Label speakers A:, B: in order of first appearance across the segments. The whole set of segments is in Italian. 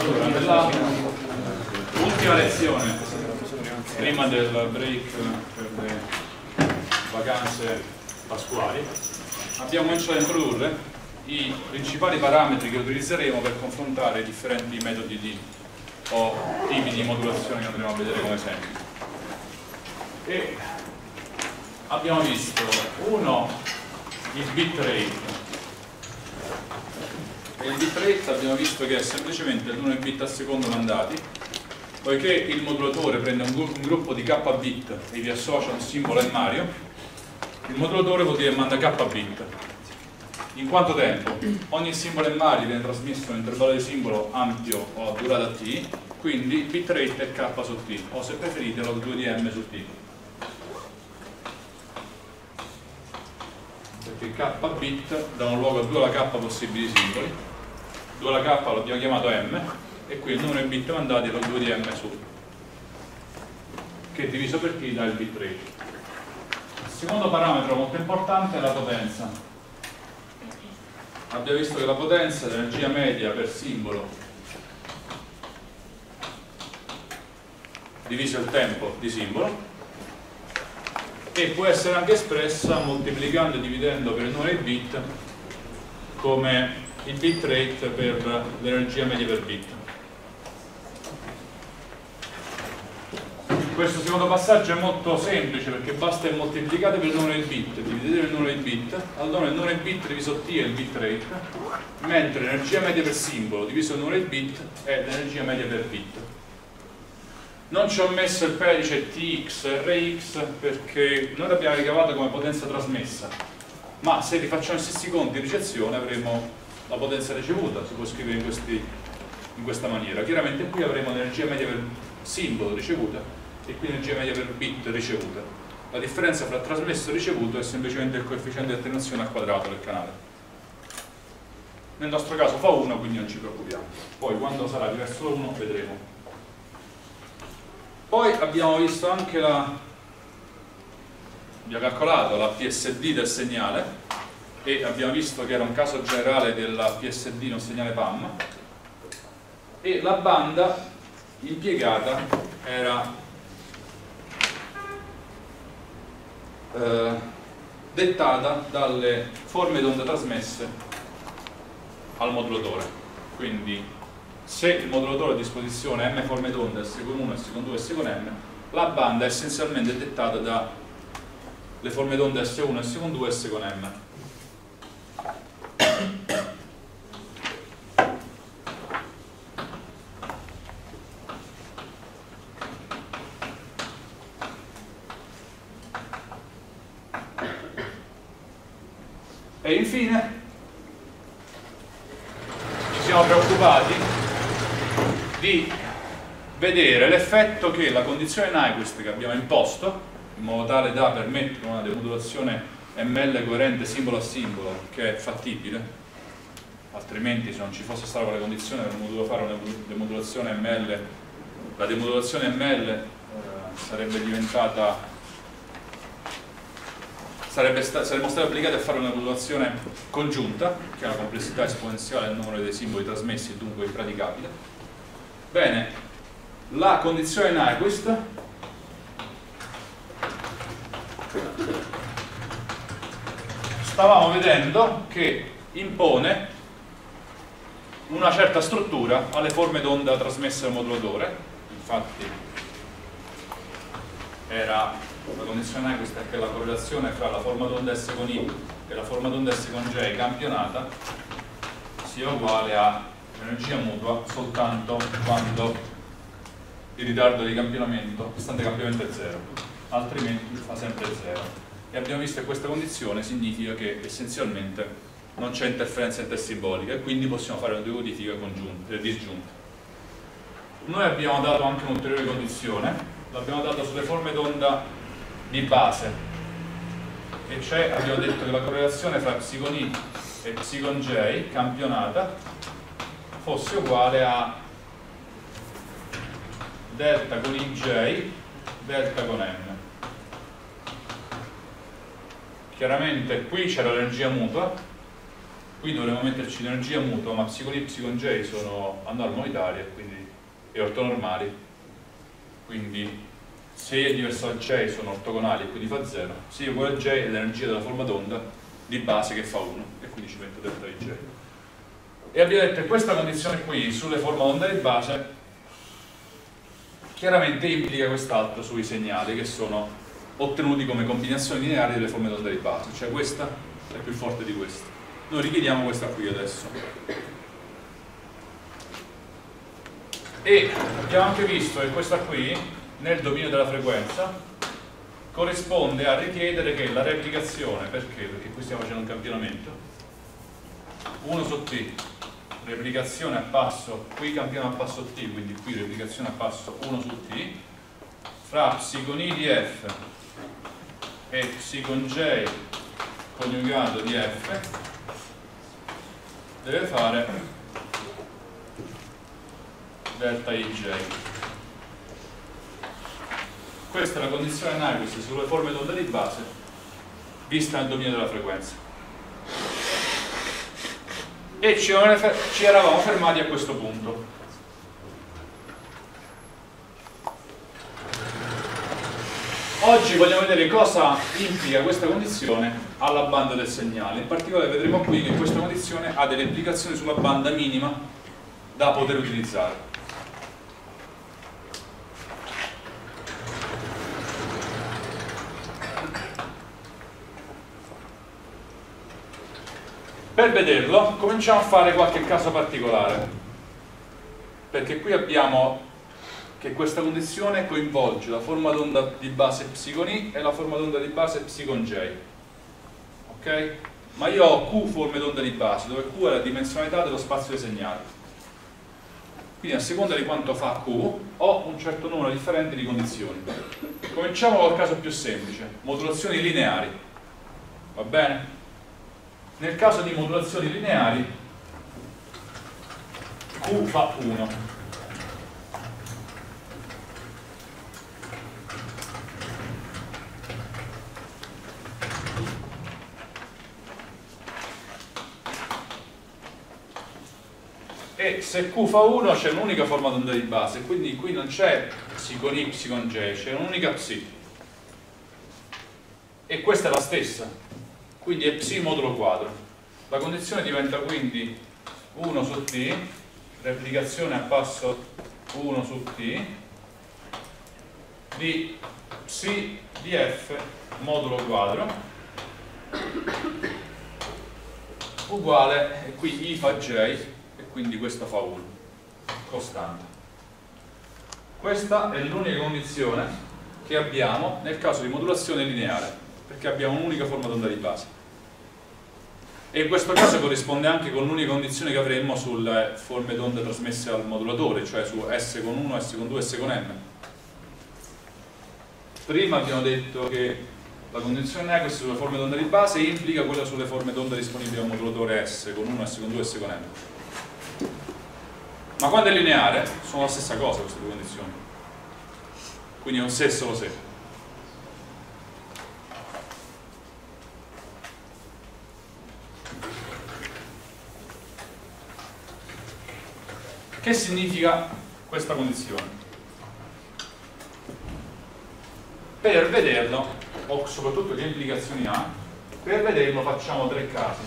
A: Allora, nella ultima lezione, prima del break per le vacanze pasquali, abbiamo cominciato a introdurre i principali parametri che utilizzeremo per confrontare i differenti metodi di, o tipi di modulazione che andremo a vedere come esempio. E abbiamo visto uno il bitrate e il bitrate abbiamo visto che è semplicemente il numero di bit al secondo mandati poiché il modulatore prende un, gruppo di k bit e vi associa un simbolo in Mario il modulatore vuol dire manda k bit in quanto tempo? ogni simbolo in Mario viene trasmesso in un intervallo di simbolo ampio o a durata t quindi bitrate è k su t o se preferite log 2 di m su t. Perché k bit danno luogo a due alla k possibili simboli 2 alla k lo abbiamo chiamato m e qui il numero di bit mandati è lo 2 di m su. Che diviso per t dà il bit rate? Il secondo parametro molto importante è la potenza. Abbiamo visto che la potenza è l'energia media per simbolo diviso il tempo di simbolo e può essere anche espressa moltiplicando e dividendo per il numero di bit come il bit rate per l'energia media per bit. Questo secondo passaggio è molto semplice perché basta che moltiplicate per il numero di bit, dividete il numero di bit, allora il numero di bit diviso t è il bit rate, mentre l'energia media per simbolo diviso il numero di bit è l'energia media per bit. Non ci ho messo il pedice tx, rx perché noi l'abbiamo ricavato come potenza trasmessa, ma se rifacciamo gli stessi conti di ricezione avremo la potenza ricevuta, si può scrivere in, questi, in questa maniera. Chiaramente qui avremo l'energia media per simbolo ricevuta e qui l'energia media per bit ricevuta. La differenza tra trasmesso e ricevuto è semplicemente il coefficiente di attenuazione al quadrato del canale. Nel nostro caso fa 1, quindi non ci preoccupiamo. Poi quando sarà diverso da 1 vedremo. Poi abbiamo visto anche la abbiamo calcolato la PSD del segnale e abbiamo visto che era un caso generale della PSD non segnale PAM e la banda impiegata era eh, dettata dalle forme d'onda trasmesse al modulatore. Quindi se il modulatore ha a disposizione m forme d'onda S con 1, S con 2 S con m la banda è essenzialmente dettata dalle forme d'onda S1, S con 2 S con m E infine ci siamo preoccupati di vedere l'effetto che la condizione Nyquist che abbiamo imposto in modo tale da permettere una demodulazione ml coerente simbolo a simbolo che è fattibile altrimenti se non ci fosse stata quella condizione avremmo dovuto fare una demodulazione ml la demodulazione ml eh, sarebbe diventata sarebbe sta, saremmo stati obbligati a fare una modulazione congiunta che ha una complessità esponenziale del numero dei simboli trasmessi e dunque impraticabile. Bene la condizione Nyquist stavamo vedendo che impone una certa struttura alle forme d'onda trasmesse dal modulatore infatti era la condizione questa che la correlazione fra la forma d'onda S con I e la forma d'onda S con J campionata sia uguale a energia mutua soltanto quando il ritardo di campionamento, costante campionamento è zero altrimenti fa sempre zero e abbiamo visto che questa condizione significa che essenzialmente non c'è interferenza intersimbolica e quindi possiamo fare una decodifica congiunta, eh, disgiunta. Noi abbiamo dato anche un'ulteriore condizione, l'abbiamo data sulle forme d'onda di base e cioè abbiamo detto che la correlazione fra psicon I e psicon J campionata fosse uguale a delta con IJ delta con M chiaramente qui c'è l'energia mutua qui dovremmo metterci l'energia mutua ma psicon y psicon j sono anormalitarie quindi, e ortonormali. Quindi se y è diverso da j sono ortogonali e quindi fa 0 se y è uguale a j è l'energia della forma d'onda di base che fa 1 e quindi ci metto delta di j. E abbiamo detto che questa condizione qui sulle forme d'onda di base chiaramente implica quest'altro sui segnali che sono ottenuti come combinazioni lineari delle forme di base cioè questa è più forte di questa. Noi richiediamo questa qui adesso. E abbiamo anche visto che questa qui nel dominio della frequenza corrisponde a richiedere che la replicazione perché? perché qui stiamo facendo un campionamento. 1 su t replicazione a passo qui campiamo a passo t quindi qui replicazione a passo 1 su t fra psicon i di f e psicon j coniugato di f deve fare delta ij questa è la condizione analisi sulle forme d'onda di base vista nel dominio della frequenza. E ci eravamo fermati a questo punto oggi vogliamo vedere cosa implica questa condizione alla banda del segnale. In particolare vedremo qui che questa condizione ha delle implicazioni sulla banda minima da poter utilizzare. Per vederlo cominciamo a fare qualche caso particolare, perché qui abbiamo che questa condizione coinvolge la forma d'onda di base psicon I e la forma d'onda di base psicon J. Ok? Ma io ho Q forme d'onda di base, dove Q è la dimensionalità dello spazio dei segnali. Quindi a seconda di quanto fa Q, ho un certo numero differente di condizioni. Cominciamo col caso più semplice, modulazioni lineari. Va bene? nel caso di modulazioni lineari Q fa 1 e se Q fa 1 c'è un'unica forma d'onda di base quindi qui non c'è psi con Y J c'è un'unica psi. E questa è la stessa quindi è psi modulo quadro. La condizione diventa quindi 1 su t replicazione a passo 1 su t di psi di f modulo quadro uguale e qui i fa j quindi questo fa 1 costante questa è l'unica condizione che abbiamo nel caso di modulazione lineare perché abbiamo un'unica forma d'onda di base e in questo caso corrisponde anche con l'unica condizione che avremmo sulle forme d'onda trasmesse al modulatore, cioè su S con 1, S con 2, S con M. Prima abbiamo detto che la condizione è questa sulle forme d'onda di base implica quella sulle forme d'onda disponibili al modulatore S con 1, S con 2, S con M. Ma quando è lineare sono la stessa cosa queste due condizioni. Quindi è un se solo se. Che significa questa condizione? Per vederlo, o soprattutto che implicazioni ha, per vederlo facciamo tre casi.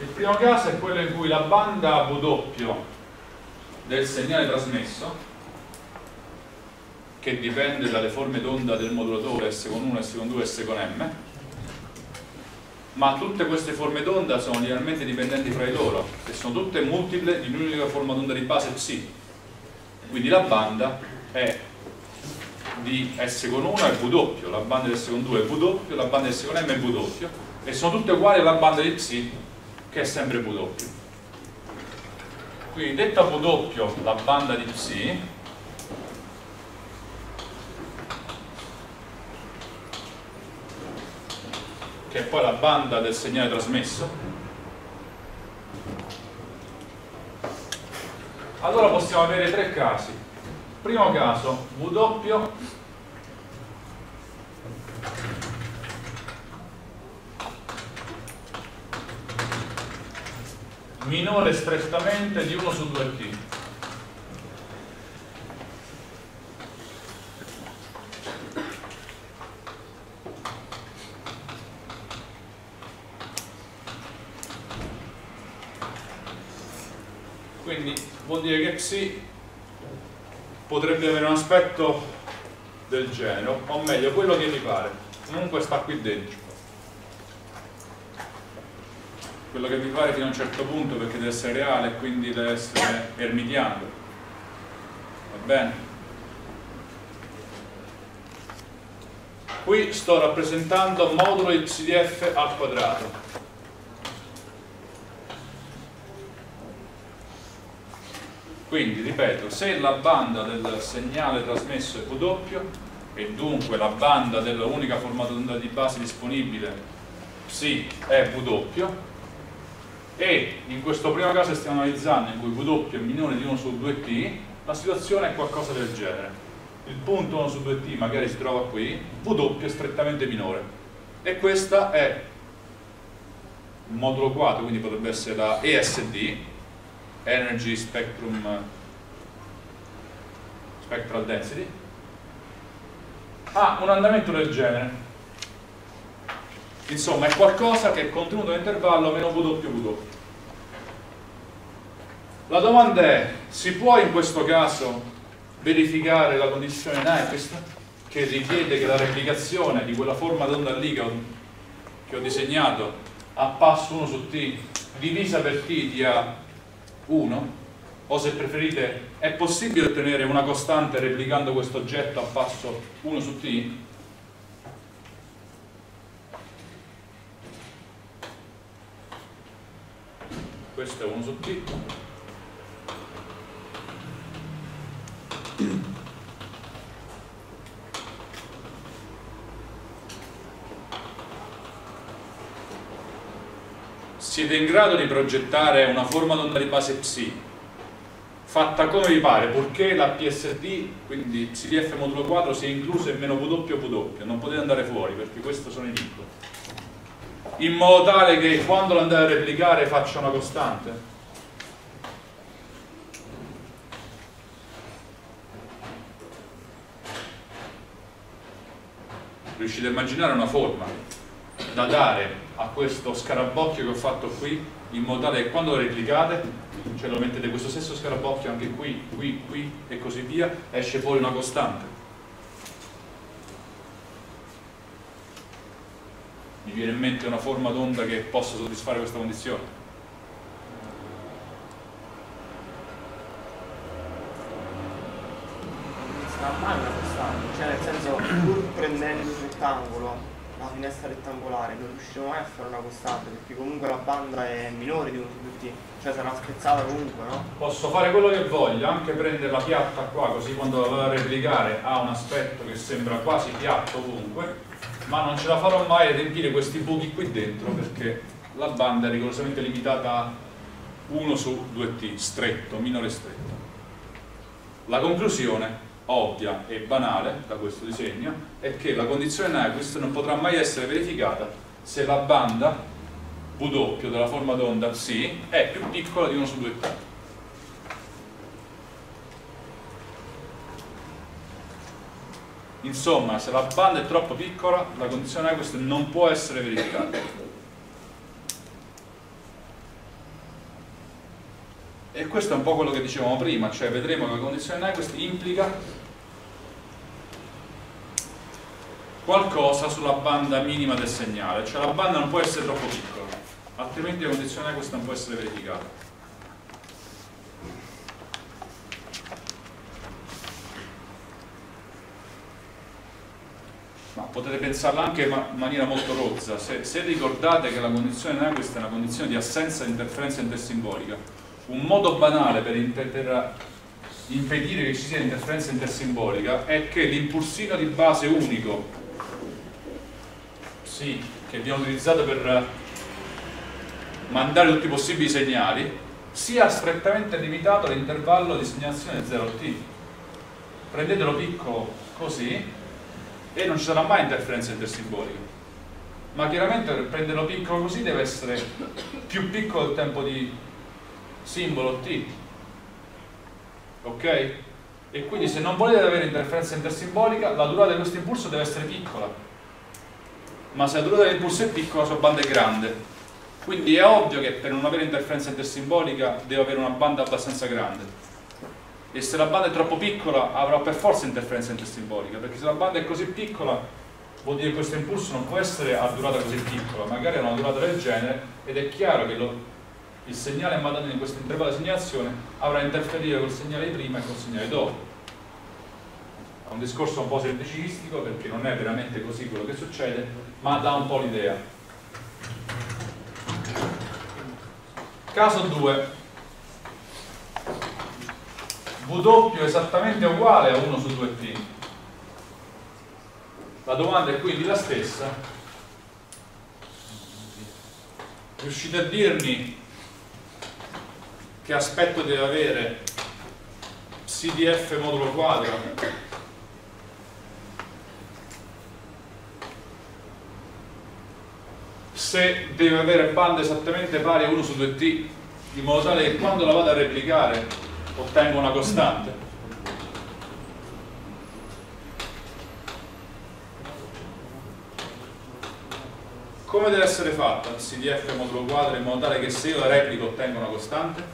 A: Il primo caso è quello in cui la banda W del segnale trasmesso, che dipende dalle forme d'onda del modulatore S con 1, S con 2, S con M, ma tutte queste forme d'onda sono linearmente dipendenti fra di loro e sono tutte multiple di un'unica forma d'onda di base psi quindi la banda è di S con 1 è W, la banda di S con 2 è W, la banda di S con M è W e sono tutte uguali alla banda di psi che è sempre W quindi detta W la banda di psi che è poi la banda del segnale trasmesso allora possiamo avere tre casi. Primo caso W minore strettamente di 1 su 2t. Quindi vuol dire che psi potrebbe avere un aspetto del genere, o meglio, quello che mi pare. Comunque sta qui dentro quello che mi pare fino a un certo punto perché deve essere reale e quindi deve essere ermitiano va bene? qui sto rappresentando modulo YDF al quadrato quindi ripeto se la banda del segnale trasmesso è W e dunque la banda dell'unica formato d'onda di base disponibile psi è W e in questo primo caso stiamo analizzando in cui W è minore di 1 su 2t la situazione è qualcosa del genere. Il punto 1 su 2t magari si trova qui W è strettamente minore. E questa è un modulo 4 quindi potrebbe essere la ESD Energy Spectrum Spectral Density. Ha un andamento del genere insomma è qualcosa che è contenuto nell'intervallo meno W la domanda è si può in questo caso verificare la condizione Nyquist che richiede che la replicazione di quella forma d'onda lì che ho, disegnato a passo 1 su t divisa per t dia 1 o se preferite è possibile ottenere una costante replicando questo oggetto a passo 1 su t questo è 1 su t siete in grado di progettare una forma d'onda di base psi? Fatta come vi pare purché la PSD quindi PSDF modulo 4 sia incluso in meno W. Non potete andare fuori perché questo sono i vincoli in modo tale che quando lo andate a replicare faccia una costante. Riuscite a immaginare una forma da dare a questo scarabocchio che ho fatto qui in modo tale che quando lo replicate cioè lo mettete questo stesso scarabocchio anche qui, qui, qui e così via esce fuori una costante mi viene in mente una forma d'onda che possa soddisfare questa condizione.
B: Cioè nel senso pur prendendo il rettangolo la finestra rettangolare non riusciremo mai a fare una costante perché comunque la banda è minore di 1 su tutti cioè sarà spezzata comunque no?
A: posso fare quello che voglio anche prendere la piatta qua così quando la vado a replicare ha un aspetto che sembra quasi piatto ovunque ma non ce la farò mai a riempire questi buchi qui dentro perché la banda è rigorosamente limitata a 1 su 2t stretto, minore stretto la conclusione ovvia e banale da questo disegno è che la condizione Nyquist non potrà mai essere verificata se la banda W della forma d'onda C è più piccola di 1 su 2T. Insomma, se la banda è troppo piccola, la condizione Nyquist non può essere verificata. E questo è un po' quello che dicevamo prima, cioè vedremo che la condizione Nyquist implica qualcosa sulla banda minima del segnale, cioè la banda non può essere troppo piccola, altrimenti la condizione questa non può essere verificata. Ma potete pensarla anche in maniera molto rozza, se, se ricordate che la condizione questa è una condizione di assenza di interferenza intersimbolica, un modo banale per, per impedire che ci sia interferenza intersimbolica è che l'impulsino di base unico sì, che viene utilizzato per mandare tutti i possibili segnali sia strettamente limitato all'intervallo di segnalazione 0t prendetelo piccolo così e non ci sarà mai interferenza intersimbolica. Ma chiaramente per prenderlo piccolo così deve essere più piccolo il tempo di simbolo T. Ok? e quindi se non volete avere interferenza intersimbolica la durata di questo impulso deve essere piccola. Ma se la durata dell'impulso è piccola la sua banda è grande quindi è ovvio che per non avere interferenza intersimbolica devo avere una banda abbastanza grande. E se la banda è troppo piccola avrà per forza interferenza intersimbolica perché se la banda è così piccola vuol dire che questo impulso non può essere a durata così piccola magari ha una durata del genere ed è chiaro che lo, il segnale mandato in questo intervallo di segnalazione avrà interferito col segnale prima e col segnale dopo. È un discorso un po' semplicistico perché non è veramente così quello che succede ma dà un po' l'idea caso 2 W esattamente uguale a 1 su 2t la domanda è quindi la stessa. Riuscite a dirmi che aspetto deve avere CDF modulo quadro se deve avere banda esattamente pari a 1 su 2t in modo tale che quando la vado a replicare ottengo una costante. Come deve essere fatta il CDF modulo quadro in modo tale che se io la replico ottengo una costante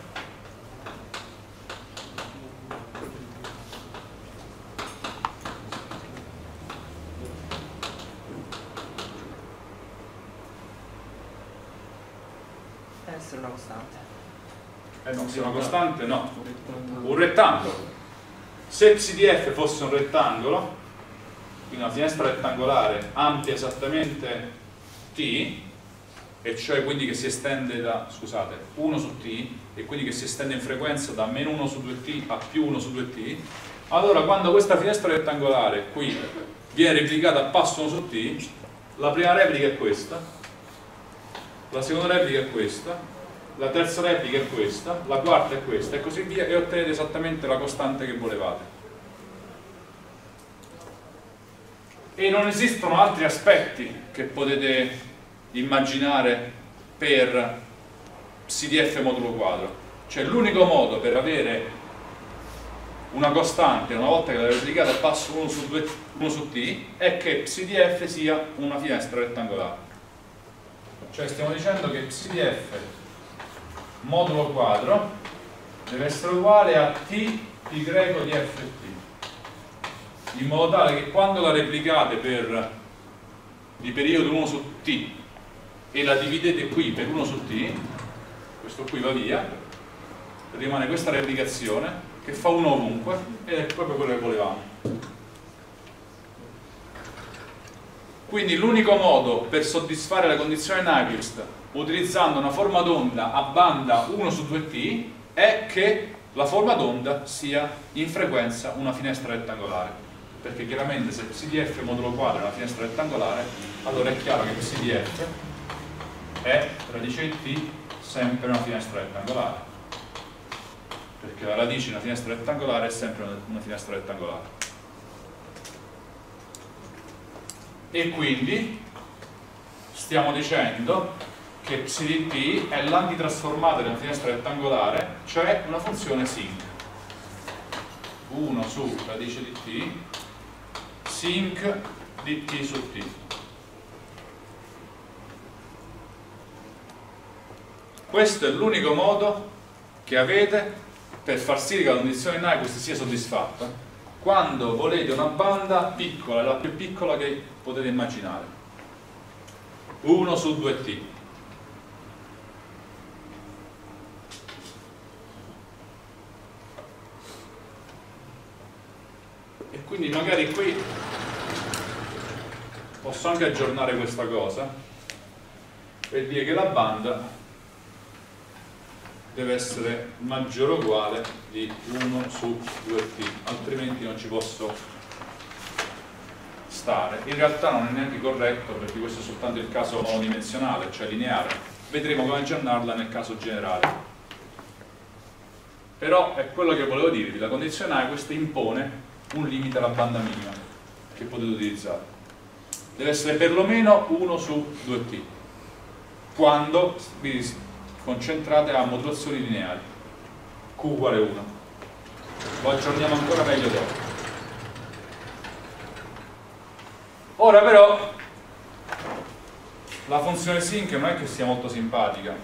A: una costante? No. Un rettangolo. Se CDF fosse un rettangolo, quindi una finestra rettangolare ampia esattamente T, e cioè quindi che si estende da, scusate, 1 su T, e quindi che si estende in frequenza da meno 1 su 2T a più 1 su 2T, allora quando questa finestra rettangolare qui viene replicata a passo 1 su T, la prima replica è questa, la seconda replica è questa, la terza replica è questa, la quarta è questa e così via e ottenete esattamente la costante che volevate. E non esistono altri aspetti che potete immaginare per CDF modulo quadro. Cioè l'unico modo per avere una costante una volta che la replicata passo 1 su, 2, 1 su t è che CDF sia una finestra rettangolare. Cioè stiamo dicendo che CDF modulo quadro deve essere uguale a t pi greco di ft in modo tale che quando la replicate per di periodo 1 su t e la dividete qui per 1 su t questo qui va via rimane questa replicazione che fa 1 ovunque ed è proprio quello che volevamo. Quindi l'unico modo per soddisfare la condizione Nyquist utilizzando una forma d'onda a banda 1 su 2t è che la forma d'onda sia in frequenza una finestra rettangolare. Perché chiaramente se CDF modulo quadro è una finestra rettangolare allora è chiaro che CDF è radice di t sempre una finestra rettangolare. Perché la radice di una finestra rettangolare è sempre una finestra rettangolare. E quindi stiamo dicendo che psi è l'antitrasformata di una finestra rettangolare, cioè una funzione sinc. 1 su radice di t, sinc di t su t. Questo è l'unico modo che avete per far sì che la condizione Nyquist sia soddisfatta quando volete una banda piccola, la più piccola che potete immaginare. 1 su 2t. Quindi magari qui posso anche aggiornare questa cosa per dire che la banda deve essere maggiore o uguale di 1 su 2t altrimenti non ci posso stare. In realtà non è neanche corretto perché questo è soltanto il caso monodimensionale cioè lineare. Vedremo come aggiornarla nel caso generale. Però è quello che volevo dirvi la condizione A questa impone un limite alla banda minima che potete utilizzare. Deve essere perlomeno 1 su 2t quando vi concentrate a modulazioni lineari. q uguale 1 lo aggiorniamo ancora meglio dopo ora però la funzione sync non è che sia molto simpatica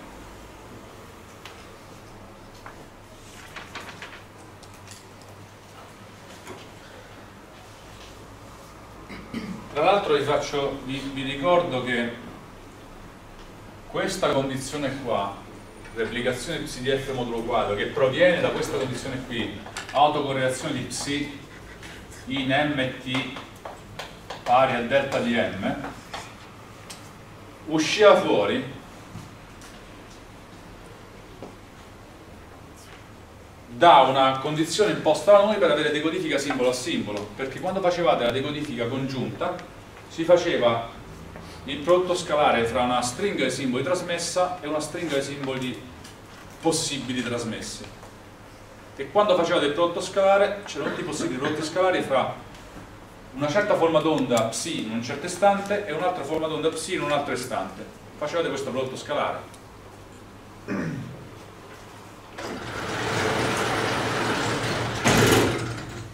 A: Tra l'altro vi, vi, vi ricordo che questa condizione qua, replicazione di psi modulo quadro, che proviene da questa condizione qui, autocorrelazione di psi in mt pari a delta di m, usciva fuori da una condizione imposta da noi per avere decodifica simbolo a simbolo, perché quando facevate la decodifica congiunta si faceva il prodotto scalare fra una stringa di simboli trasmessa e una stringa di simboli possibili trasmessi. E quando facevate il prodotto scalare c'erano tutti i possibili prodotti scalari fra una certa forma d'onda psi in un certo istante e un'altra forma d'onda psi in un altro istante. Facevate questo prodotto scalare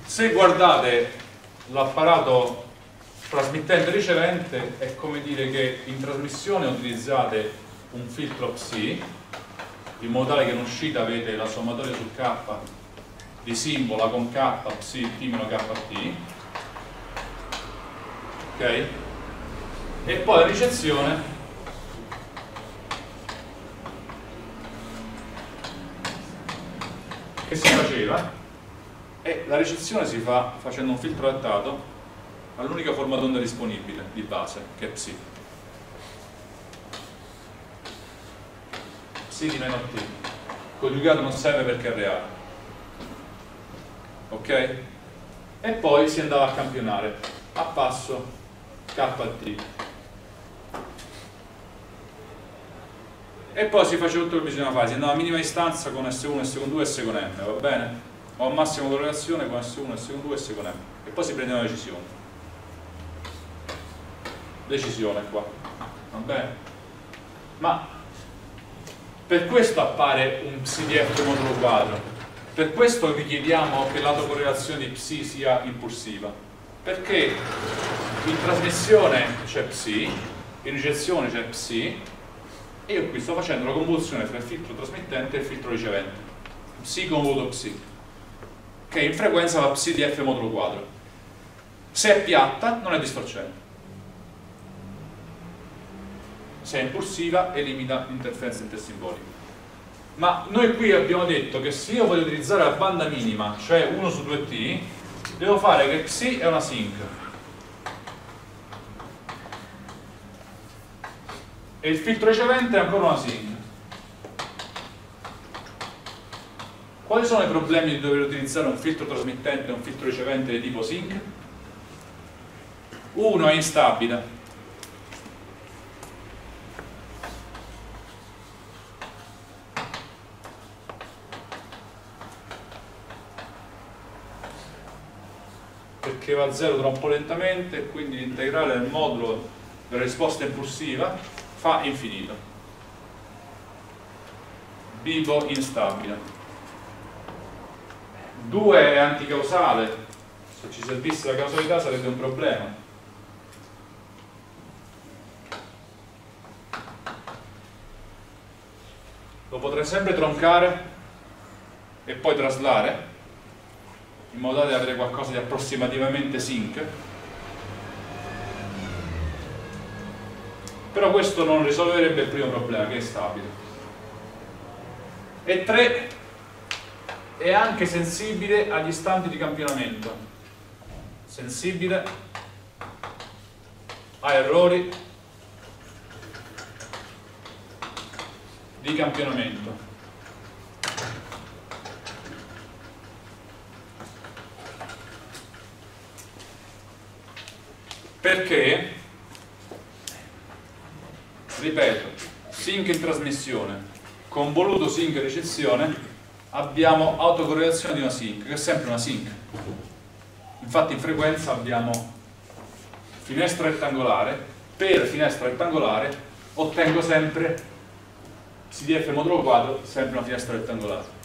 A: se guardate l'apparato trasmittente ricevente è come dire che in trasmissione utilizzate un filtro psi in modo tale che in uscita avete la sommatoria su k di simbolo con k psi t meno kt ok? E poi la ricezione. Che si faceva? E la ricezione si fa facendo un filtro adattato all'unica forma d'onda disponibile di base, che è psi. Psi di meno t. Congiugato non serve perché è reale. Ok? E poi si andava a campionare a passo kt. E poi si faceva tutto quello che bisognava fare, si andava a minima istanza con S1, S2 e S con M, va bene? o a massima correlazione con S1, S2 e S con M e poi si prende una decisione decisione qua. Va bene? ma per questo appare un PSDF modulo quadro. Per questo richiediamo che l'autocorrelazione di psi sia impulsiva. Perché in trasmissione c'è psi in ricezione c'è psi e io qui sto facendo la convoluzione tra il filtro trasmettente e il filtro ricevente. Psi convoluto psi che in frequenza va psi di f modulo quadro. Se è piatta non è distorcente se è impulsiva elimina l'interferenza intersimbolica. Ma noi qui abbiamo detto che se io voglio utilizzare la banda minima cioè 1 su 2t devo fare che psi è una sync. E il filtro ricevente è ancora una sync. Quali sono i problemi di dover utilizzare un filtro trasmittente e un filtro ricevente di tipo sync? uno è instabile perché va a zero troppo lentamente quindi l'integrale del modulo della risposta impulsiva fa infinito. Vivo instabile. 2 è anticausale. Se ci servisse la causalità sarebbe un problema. Lo potrei sempre troncare e poi traslare in modo da avere qualcosa di approssimativamente sync. Però questo non risolverebbe il primo problema che è stabile. E 3 è anche sensibile agli istanti di campionamento. Sensibile a errori di campionamento perché? Ripeto sync in trasmissione. Convoluto sync in ricezione abbiamo autocorrelazione di una sync che è sempre una sync. Infatti in frequenza abbiamo finestra rettangolare. Per finestra rettangolare ottengo sempre CDF modulo quadro sempre una finestra rettangolare.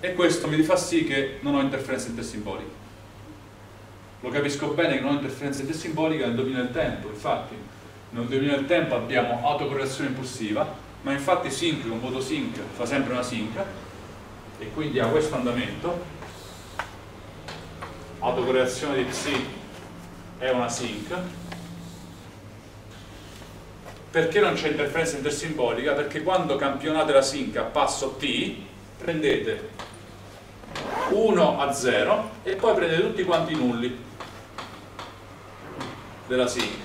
A: E questo mi fa sì che non ho interferenza intersimbolica. Lo capisco bene che non ho interferenza intersimbolica nel dominio del tempo, infatti nel dominio del tempo abbiamo autocorrelazione impulsiva, ma infatti sync con voto sync fa sempre una sync e quindi ha questo andamento, autocorrelazione di psi è una sync, perché non c'è interferenza intersimbolica? Perché quando campionate la sync a passo t, prendete 1 a 0 e poi prendete tutti quanti i nulli della sync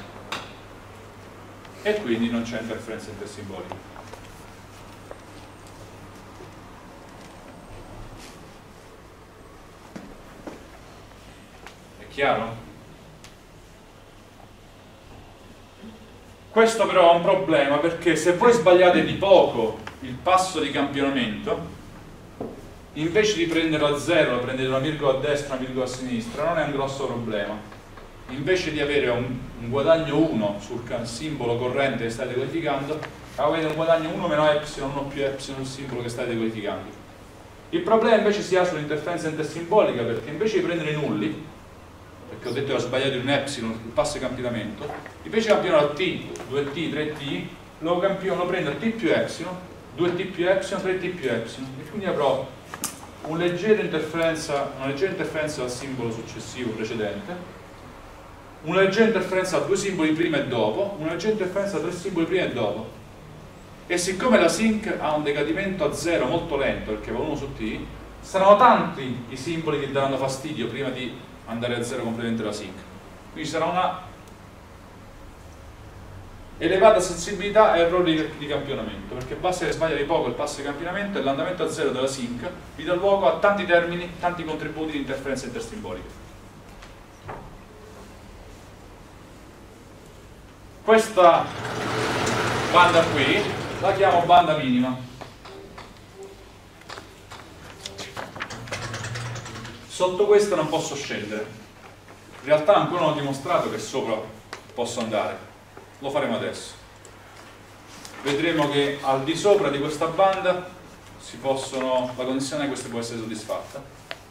A: e quindi non c'è interferenza intersimbolica. È chiaro? Questo però è un problema perché se voi sbagliate di poco il passo di campionamento, invece di prenderlo a zero, prendete una virgola a destra, una virgola a sinistra, non è un grosso problema. Invece di avere un, un guadagno 1 sul simbolo corrente che state codificando, avete un guadagno 1 meno epsilon, 1 più epsilon simbolo che state codificando. Il problema invece si ha sull'interferenza intersimbolica perché invece di prendere i nulli, perché ho detto che ho sbagliato in un epsilon, il passo di campionamento, invece campiono a t, 2t, 3t, lo, campiono, lo prendo a t più epsilon, 2t più epsilon, 3t più epsilon, e quindi avrò un leggera una leggera interferenza dal simbolo successivo precedente, una leggera interferenza da due simboli prima e dopo, una leggera interferenza da tre simboli prima e dopo. E siccome la sync ha un decadimento a zero molto lento, perché va 1 su t, saranno tanti i simboli che daranno fastidio prima di andare a zero completamente la sync. Quindi sarà una elevata sensibilità a errori di campionamento, perché basta che sbaglia di poco il passo di campionamento e l'andamento a zero della sync vi dà luogo a tanti termini, tanti contributi di interferenza intersimbolica. Questa banda qui la chiamo banda minima. Sotto questa non posso scendere. In realtà ancora non ho dimostrato che sopra posso andare lo faremo adesso. Vedremo che al di sopra di questa banda possono, la condizione questa può essere soddisfatta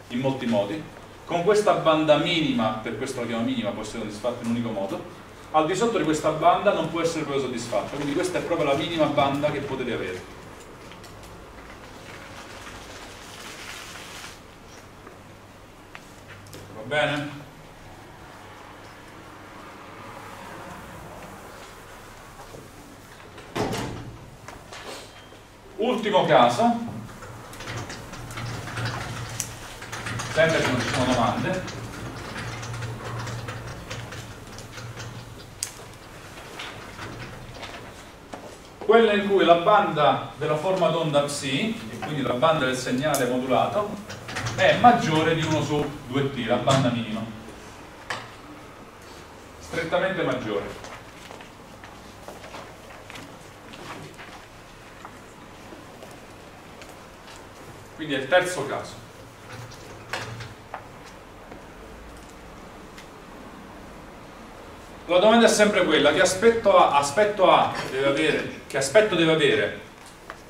A: in molti modi. Con questa banda minima, per questo la chiamo minima, può essere soddisfatta in un unico modo. Al di sotto di questa banda non può essere proprio soddisfatta quindi questa è proprio la minima banda che potete avere. Va bene? Ultimo caso, sempre se non ci sono domande. Quella in cui la banda della forma d'onda psi, e quindi la banda del segnale modulato, è maggiore di 1 su 2t, la banda minima. Strettamente maggiore. Quindi è il terzo caso. La domanda è sempre quella, che aspetto A, aspetto A deve avere, che aspetto deve avere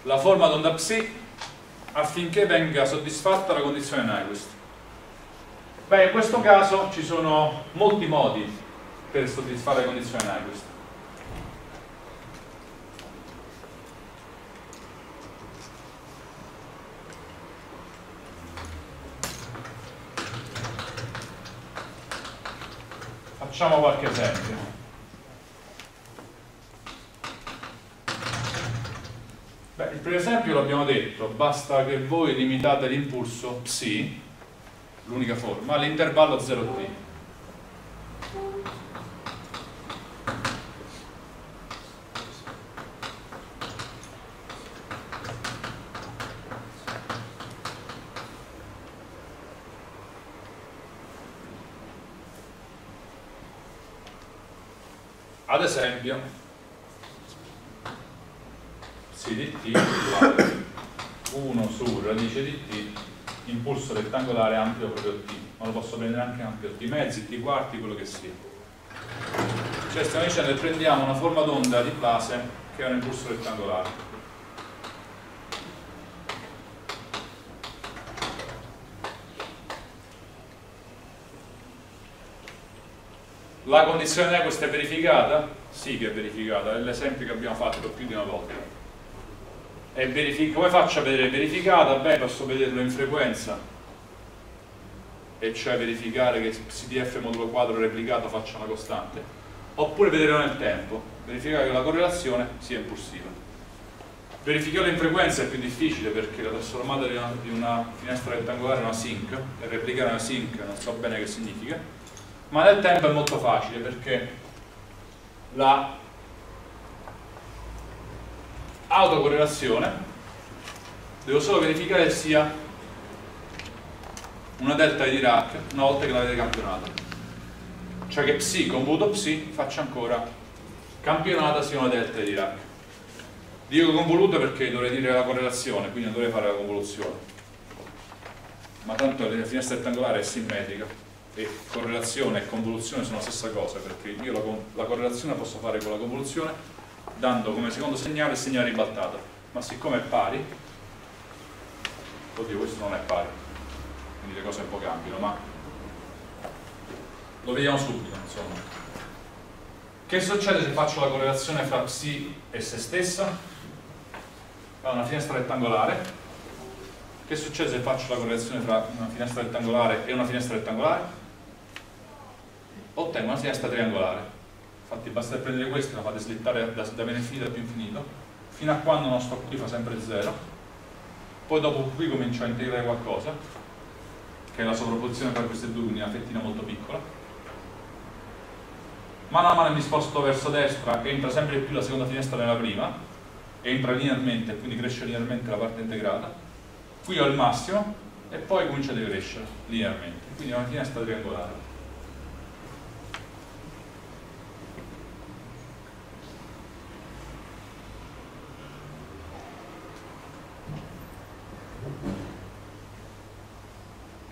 A: la forma d'onda psi affinché venga soddisfatta la condizione Nyquist? Beh, in questo caso ci sono molti modi per soddisfare la condizione Nyquist. Facciamo qualche esempio. Beh, il primo esempio l'abbiamo detto, basta che voi limitate l'impulso psi, l'unica forma, all'intervallo 0t. Ad esempio sì di t uguale 1 su radice di t impulso rettangolare ampio proprio t. Ma lo posso prendere anche ampio t. Mezzi, t quarti, quello che sia. Cioè stiamo dicendo che prendiamo una forma d'onda di base che è un impulso rettangolare La condizione di questa è verificata? Sì che è verificata, è l'esempio che abbiamo fatto più di una volta. Come faccio a vedere verificata? Beh, posso vederlo in frequenza, e cioè verificare che CDF modulo quadro replicato faccia una costante, oppure vederlo nel tempo, verificare che la correlazione sia impulsiva. Verificarlo in frequenza è più difficile perché la trasformata di una, di una finestra rettangolare è una sync, e replicare una sync non so bene che significa, ma nel tempo è molto facile perché la autocorrelazione devo solo verificare che sia una delta di Dirac una volta che l'avete campionata cioè che psi computo psi faccia ancora campionata sia una delta di Dirac. Dico convoluta perché dovrei dire la correlazione quindi non dovrei fare la convoluzione. Ma tanto la finestra rettangolare è simmetrica e correlazione e convoluzione sono la stessa cosa perché io la, la correlazione la posso fare con la convoluzione dando come secondo segnale il segnale ribaltato ma siccome è pari oddio questo non è pari quindi le cose un po' cambiano, ma lo vediamo subito, insomma. Che succede se faccio la correlazione fra psi e se stessa? Ho una finestra rettangolare. Che succede se faccio la correlazione fra una finestra rettangolare e una finestra rettangolare? Ottengo una finestra triangolare. Infatti basta prendere questa e la fate slittare da, da infinito a più infinito, fino a quando il nostro qui fa sempre 0. Poi dopo qui comincio a integrare qualcosa, che è la sovrapposizione tra queste due, quindi una fettina molto piccola. Mano a mano mi sposto verso destra, entra sempre più la seconda finestra nella prima, entra linearmente, quindi cresce linearmente la parte integrata. Qui ho il massimo e poi comincia a decrescere linearmente, quindi è una finestra triangolare.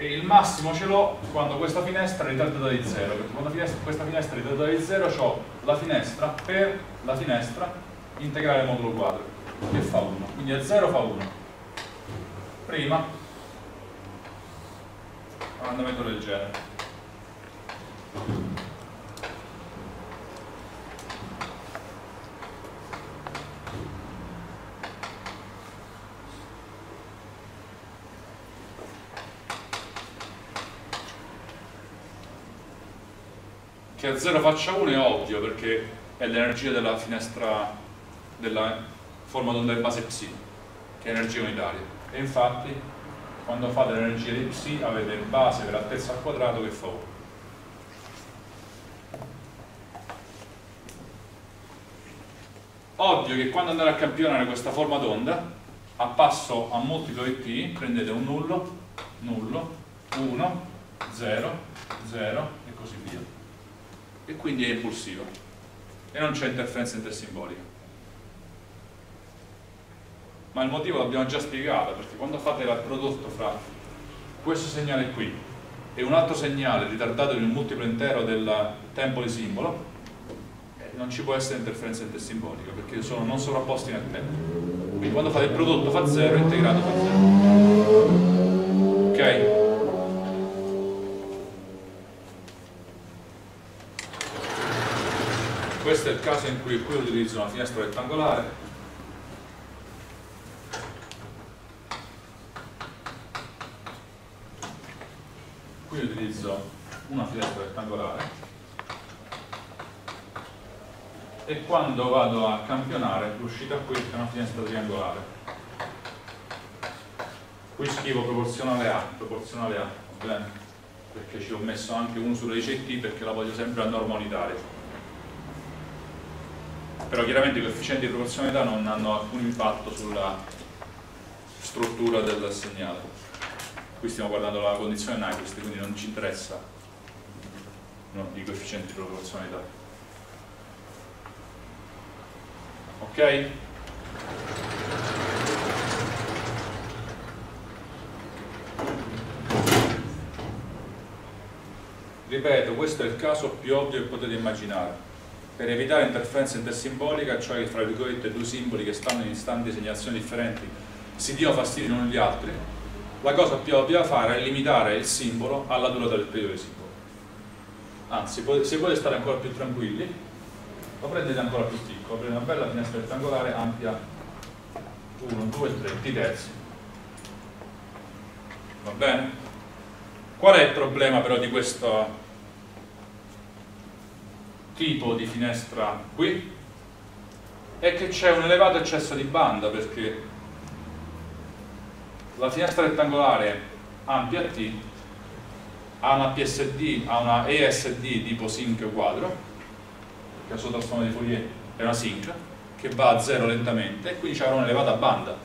A: E il massimo ce l'ho quando questa finestra è ritrattata di 0 perché quando finestra, questa finestra è ritrattata di 0 ho la finestra per la finestra integrale modulo quadro che fa 1 quindi a 0 fa 1 prima. Andamento del genere che a 0 faccia 1 è ovvio perché è l'energia della finestra della forma d'onda di base psi che è energia unitaria. E infatti quando fate l'energia di psi avete base per altezza al quadrato che fa 1 ovvio che quando andate a campionare questa forma d'onda a passo a multiplo di p prendete un nullo nullo 1 0 0 e così via e quindi è impulsivo. E non c'è interferenza intersimbolica. Ma il motivo l'abbiamo già spiegato perché quando fate il prodotto fra questo segnale qui e un altro segnale ritardato in un multiplo intero del tempo di simbolo eh, non ci può essere interferenza intersimbolica perché sono non sovrapposti nel tempo. Quindi quando fate il prodotto fa 0 integrato fa 0 ok? Questo è il caso in cui qui utilizzo una finestra rettangolare. Qui utilizzo una finestra rettangolare. E quando vado a campionare l'uscita qui è una finestra triangolare. Qui scrivo proporzionale A proporzionale A, va bene? perché ci ho messo anche uno sulle ICT perché la voglio sempre a norma unitaria però chiaramente i coefficienti di proporzionalità non hanno alcun impatto sulla struttura del segnale. Qui stiamo guardando la condizione Nyquist quindi non ci interessa. No, i coefficienti di proporzionalità. Ok? ripeto questo è il caso più ovvio che potete immaginare per evitare interferenza intersimbolica, cioè che fra virgolette due simboli che stanno in istanti di segnalazioni differenti si diano fastidio gli uni agli altri, la cosa più ovvia da fare è limitare il simbolo alla durata del periodo di simbolo. anzi se volete stare ancora più tranquilli lo prendete ancora più piccolo prendete una bella finestra rettangolare ampia 1, 2, 3, di terzi va bene? qual è il problema però di questo tipo di finestra qui? è che c'è un elevato eccesso di banda perché la finestra rettangolare ampia T ha una PSD, ha una ESD tipo sync quadro, che è la sua trasformazione di Fourier è una sync, che va a zero lentamente e quindi c'è un'elevata banda.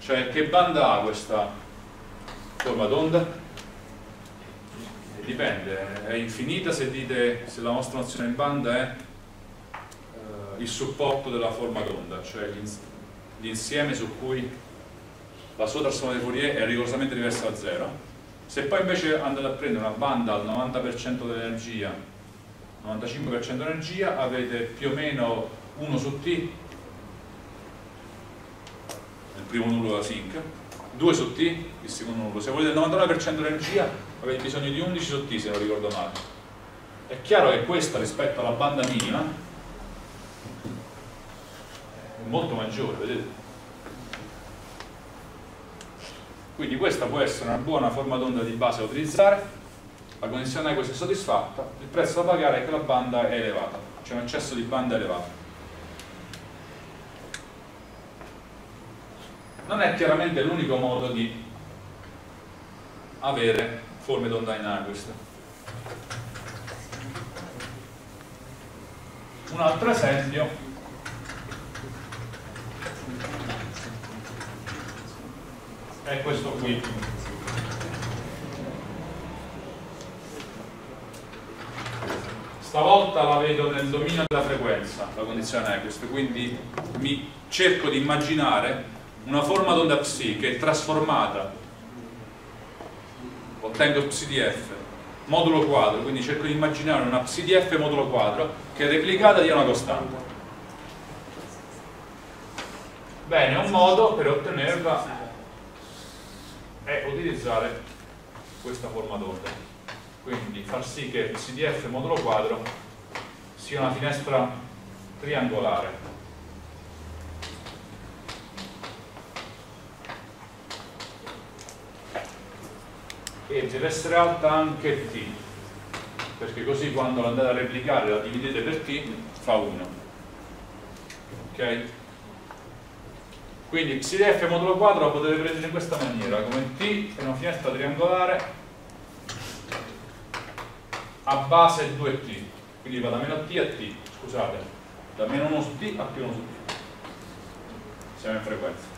A: Cioè che banda ha questa forma d'onda? Dipende, è infinita se dite se la nostra nozione in banda è eh, il supporto della forma d'onda, cioè l'insieme su cui la sua trasformazione di Fourier è rigorosamente diversa da zero. Se poi invece andate a prendere una banda al 90% dell'energia 95% dell'energia avete più o meno 1 su T il primo nullo della sync 2 su T il secondo nullo se volete il 99% dell'energia avete bisogno di 11 su T se non ricordo male. È chiaro che questa rispetto alla banda minima è molto maggiore vedete? Quindi questa può essere una buona forma d'onda di base da utilizzare. La condizione questa è soddisfatta. Il prezzo da pagare è che la banda è elevata. C'è un eccesso di banda elevato. Non è chiaramente l'unico modo di avere forme d'onda in Nyquist un altro esempio. È questo qui. Stavolta la vedo nel dominio della frequenza. La condizione Nyquist quindi mi cerco di immaginare una forma d'onda psi che è trasformata ottengo psi modulo quadro quindi cerco di immaginare una psi modulo quadro che è replicata di una costante. Bene, un modo per ottenerla è utilizzare questa forma d'onda quindi far sì che CDF modulo quadro sia una finestra triangolare e deve essere alta anche T perché così quando l'andate a replicare la dividete per T fa 1 ok? Quindi XDF modulo quadro lo potete prendere in questa maniera, come T è una finestra triangolare a base 2T, quindi va da meno T a T, scusate, da meno 1 su T a più 1 su T. Siamo in frequenza.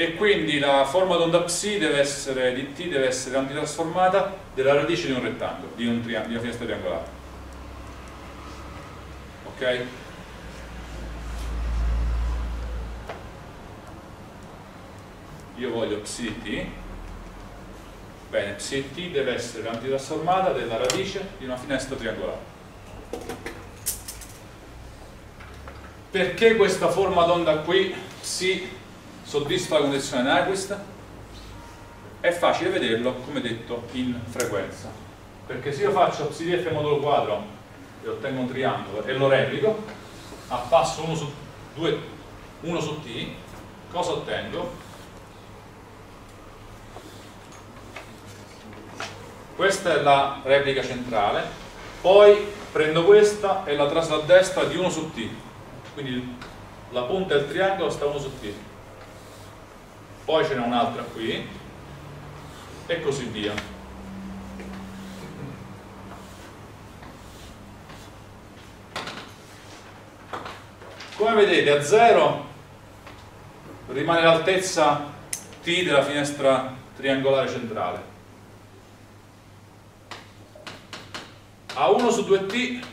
A: E quindi la forma d'onda psi deve essere, di T deve essere antitrasformata della radice di un rettangolo, di, un di una finestra triangolare ok? Io voglio psi t, bene, psi t deve essere l'antitrasformata della radice di una finestra triangolare. Perché questa forma d'onda qui si soddisfa la condizione Nyquist? È facile vederlo, come detto, in frequenza. Perché se io faccio psi modulo quadro e ottengo un triangolo e lo replico a passo 1 su, 2, 1 su t cosa ottengo? questa è la replica centrale poi prendo questa e la traslo a destra di 1 su t quindi la punta del triangolo sta 1 su t poi ce n'è un'altra qui. E così via. Come vedete a 0 rimane l'altezza T della finestra triangolare centrale. A 1 su 2T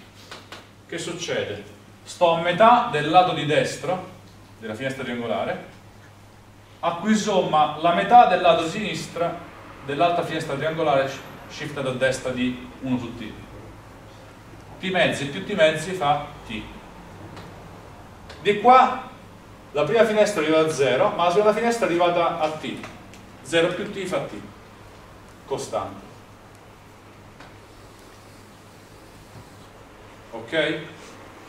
A: che succede? sto a metà del lato di destra della finestra triangolare a cui somma la metà del lato sinistra dell'altra finestra triangolare shiftata a destra di 1 su T T mezzi più T mezzi fa T di qua la prima finestra è arrivata a 0 ma la seconda finestra è arrivata a t 0 più t fa t, costante. Ok?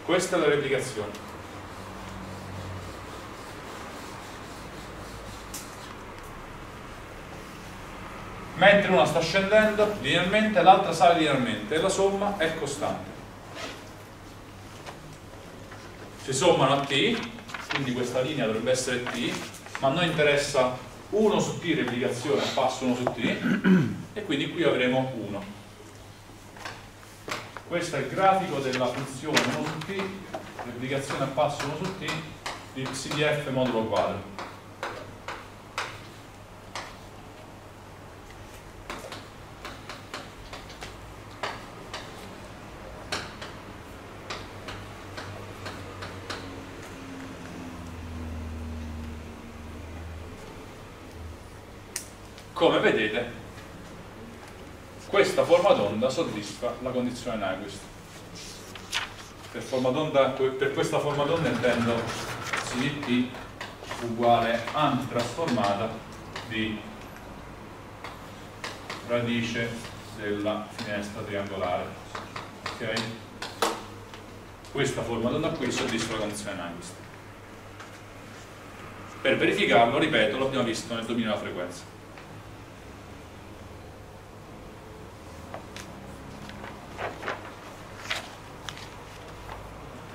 A: Questa è la replicazione. Mentre una sta scendendo linearmente l'altra sale linearmente e la somma è costante. Si sommano a t quindi questa linea dovrebbe essere t ma a noi interessa 1 su t replicazione a passo 1 su t e quindi qui avremo 1 questo è il grafico della funzione 1 su t replicazione a passo 1 su t di CDF modulo quadro come vedete questa forma d'onda soddisfa la condizione Nyquist per, per questa forma d'onda intendo C di t uguale antitrasformata di radice della finestra triangolare. Ok? questa forma d'onda qui soddisfa la condizione Nyquist per verificarlo, ripeto, l'abbiamo visto nel dominio della frequenza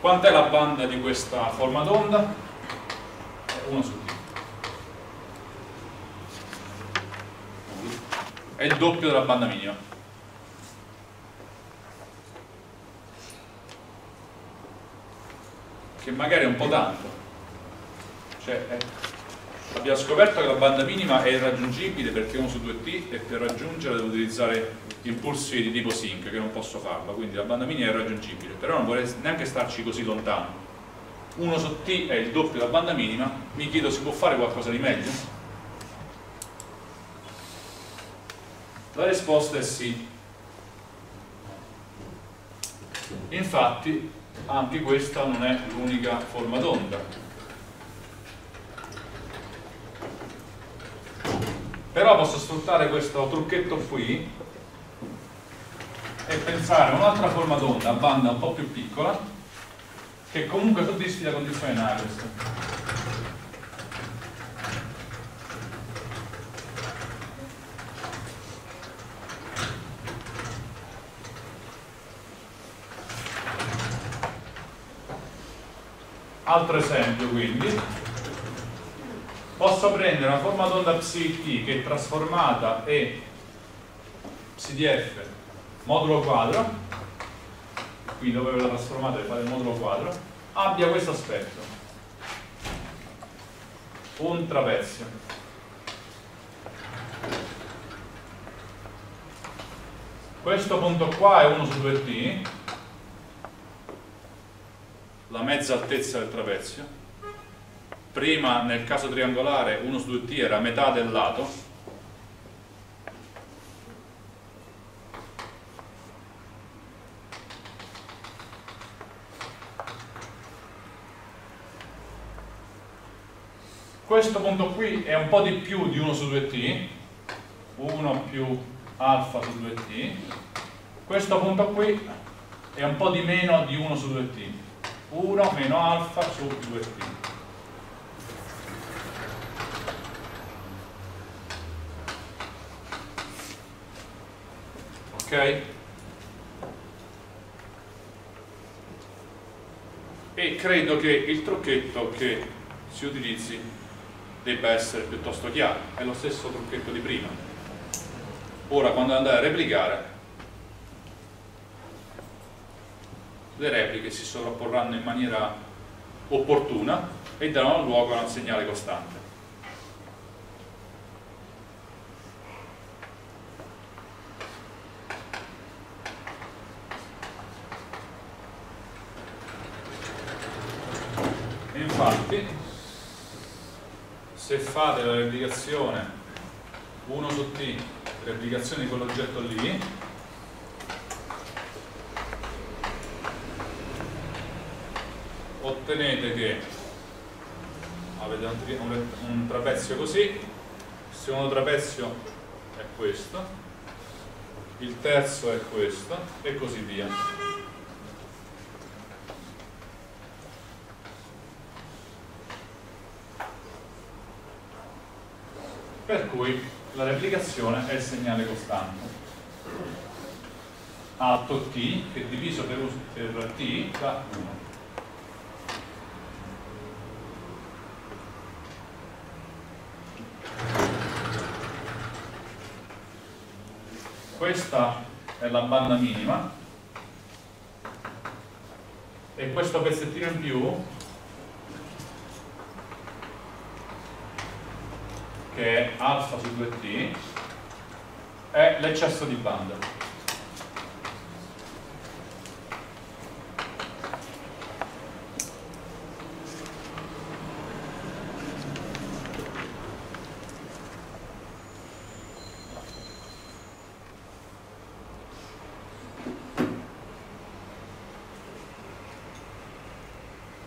A: Quant'è la banda di questa forma d'onda? 1 su t. È il doppio della banda minima. Che magari è un po' tanto. Cioè, è... abbiamo scoperto che la banda minima è irraggiungibile perché 1 su 2t e per raggiungerla devo utilizzare impulsi di tipo sync che non posso farlo, quindi la banda minima è raggiungibile, però non vorrei neanche starci così lontano. 1 su t è il doppio della banda minima, mi chiedo si può fare qualcosa di meglio? La risposta è sì. Infatti anche questa non è l'unica forma d'onda. Però posso sfruttare questo trucchetto qui e pensare a un'altra forma d'onda a banda un po' più piccola che comunque soddisfi la condizione Navier. Altro esempio quindi, posso prendere una forma d'onda psi che è trasformata e psi modulo quadro, qui dove ve la trasformate fate il modulo quadro, abbia questo aspetto, un trapezio. Questo punto qua è 1 su 2t, la mezza altezza del trapezio. Prima nel caso triangolare 1 su 2t era metà del lato, questo punto qui è un po' di più di 1 su 2t 1 più alfa su 2t questo punto qui è un po' di meno di 1 su 2t 1 meno alfa su 2t ok? e credo che il trucchetto che si utilizzi debba essere piuttosto chiaro, è lo stesso trucchetto di prima. Ora quando andate a replicare, le repliche si sovrapporranno in maniera opportuna e daranno luogo a un segnale costante. Infatti, se fate la replicazione? 1 su t replicazione di quell'oggetto lì. Ottenete che avete un, trapezio così. Secondo trapezio è questo, il terzo è questo e così via. Per cui la replicazione è il segnale costante. Alto t che diviso per, per t da 1. questa è la banda minima e questo pezzettino in più che è alfa su 2t è l'eccesso di banda.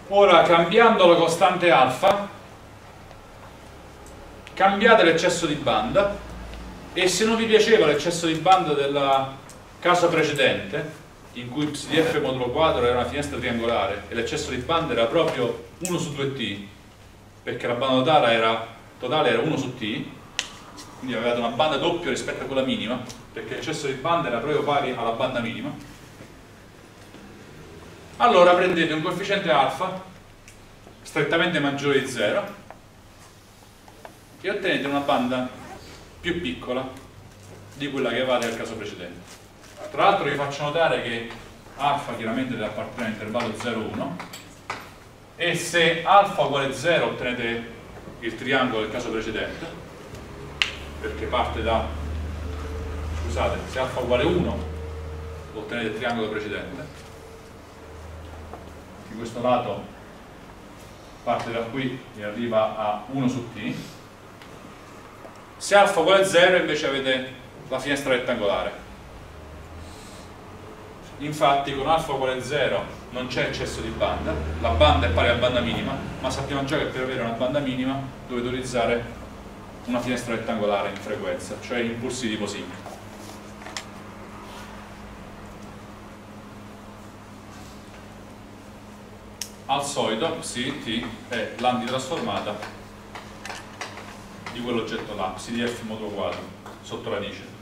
A: Ora cambiando la costante alfa, cambiate l'eccesso di banda e se non vi piaceva l'eccesso di banda del caso precedente, in cui PCDF modulo quadro era una finestra triangolare e l'eccesso di banda era proprio 1 su 2t, perché la banda totale era, totale era 1 su t, quindi avevate una banda doppia rispetto a quella minima, perché l'eccesso di banda era proprio pari alla banda minima, allora prendete un coefficiente alfa strettamente maggiore di 0 e ottenete una banda più piccola di quella che avevate nel caso precedente. Tra l'altro vi faccio notare che alfa chiaramente deve appartenere all'intervallo 0,1 e se alfa uguale 0 ottenete il triangolo del caso precedente perché parte da scusate, se alfa uguale 1 ottenete il triangolo precedente di questo lato parte da qui e arriva a 1 su t se alfa uguale 0 invece avete la finestra rettangolare. Infatti con alfa uguale 0 non c'è eccesso di banda. La banda è pari alla banda minima ma sappiamo già che per avere una banda minima dovete utilizzare una finestra rettangolare in frequenza cioè impulsi di tipo simile al solito psi t è l'antitrasformata di quell'oggetto là, psi di f modulo quadro, sotto radice.